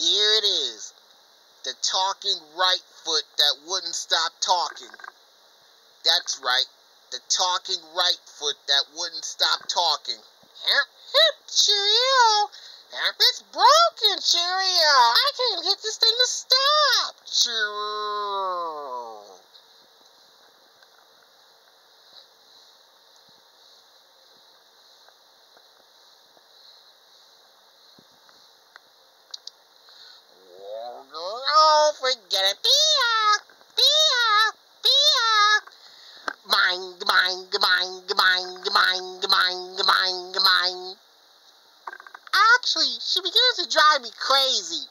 Here it is. The talking right foot that wouldn't stop talking. That's right. The talking right foot that wouldn't stop talking. Hip, cheerio. Hip, it's broken, cheerio. I can't get this thing to stop. Cheerio. Oh, forget it. Be-ah, be-ah, be-ah. Mine, mine, mine, mine, mine, mine, mine, mine. Actually, she begins to drive me crazy.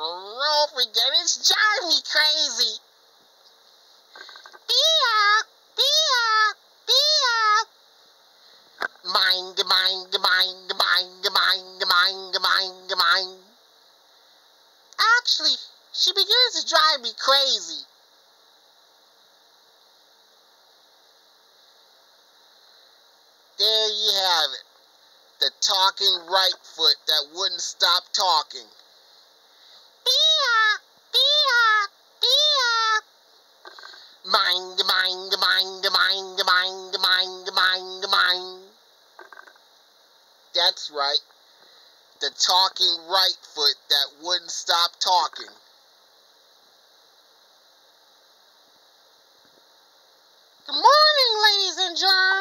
Oh, forget it. It's driving me crazy. Be-ah, be-ah. Mind, mind, mind, mind, mind, mind, mind, mind. Actually, she begins to drive me crazy. There you have it. The talking right foot that wouldn't stop talking. Mind, mind, mind, mind, mind, mind, mind, mind. That's right. The talking right foot that wouldn't stop talking. Good morning, ladies and germs.